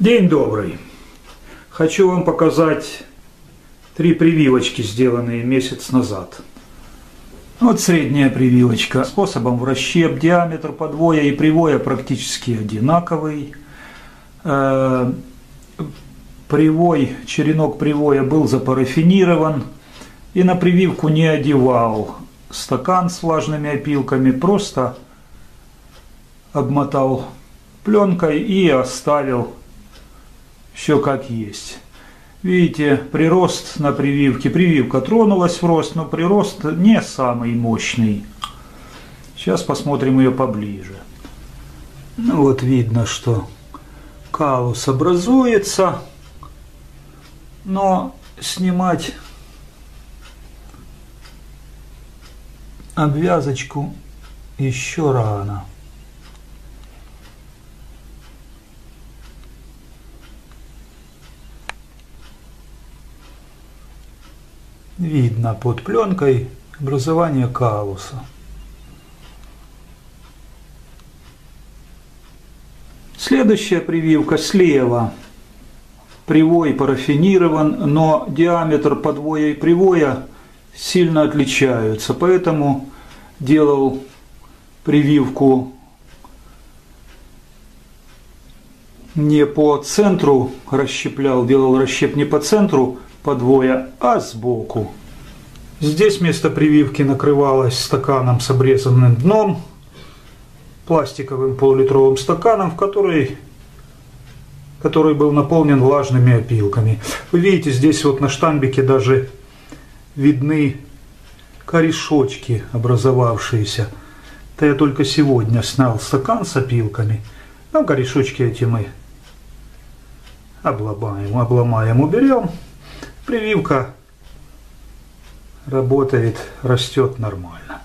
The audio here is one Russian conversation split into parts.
День добрый. Хочу вам показать три прививочки, сделанные месяц назад. Вот средняя прививочка. Способом вращеп, диаметр подвоя и привоя практически одинаковый. Э, привой, черенок привоя был запарафинирован и на прививку не одевал стакан с влажными опилками, просто обмотал пленкой и оставил все как есть. Видите, прирост на прививке. Прививка тронулась в рост, но прирост не самый мощный. Сейчас посмотрим ее поближе. Ну вот видно, что калус образуется, но снимать обвязочку еще рано. Видно под пленкой образование калуса. Следующая прививка слева. Привой парафинирован, но диаметр подвоя и привоя сильно отличаются. Поэтому делал прививку не по центру расщеплял, делал расщеп не по центру, подвоя, а сбоку. Здесь место прививки накрывалось стаканом с обрезанным дном, пластиковым полулитровым стаканом, в который, который был наполнен влажными опилками. Вы видите, здесь вот на штамбике даже видны корешочки, образовавшиеся. Это я только сегодня снял стакан с опилками. Ну, корешочки эти мы обломаем, обломаем, уберем прививка работает, растет нормально.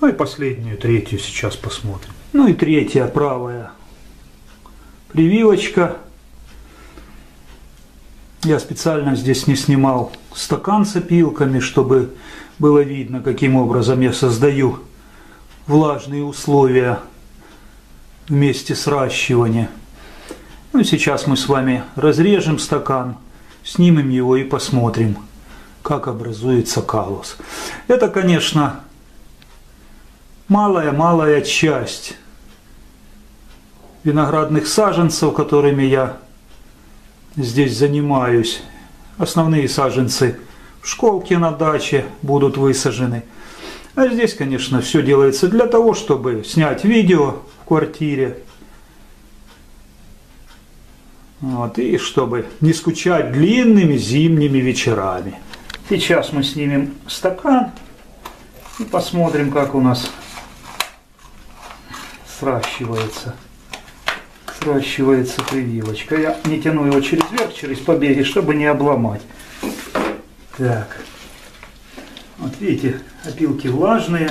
Ну и последнюю, третью сейчас посмотрим. Ну и третья правая прививочка. Я специально здесь не снимал стакан с опилками, чтобы было видно, каким образом я создаю влажные условия вместе сращивания. Ну, сейчас мы с вами разрежем стакан – снимем его и посмотрим, как образуется калус. Это, конечно, малая-малая часть виноградных саженцев, которыми я здесь занимаюсь. Основные саженцы в школке на даче будут высажены. А здесь, конечно, все делается для того, чтобы снять видео в квартире, вот, и чтобы не скучать длинными зимними вечерами. Сейчас мы снимем стакан и посмотрим, как у нас сращивается сращивается прививочка. Я не тяну его через верх, через побеги, чтобы не обломать. Так. Вот видите, опилки влажные.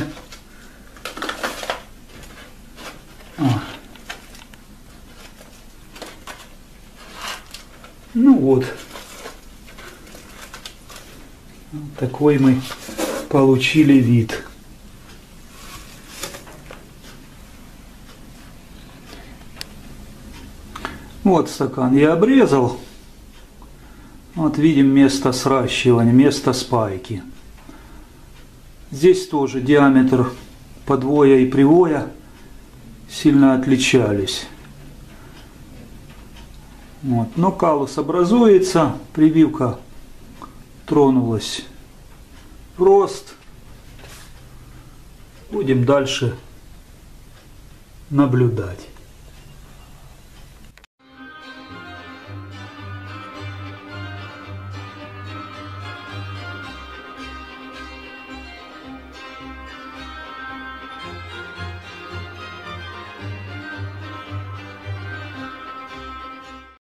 Ну вот. Такой мы получили вид. Вот стакан я обрезал. Вот видим место сращивания, место спайки. Здесь тоже диаметр подвоя и привоя сильно отличались. Вот. Но калус образуется, прививка тронулась в рост. Будем дальше наблюдать.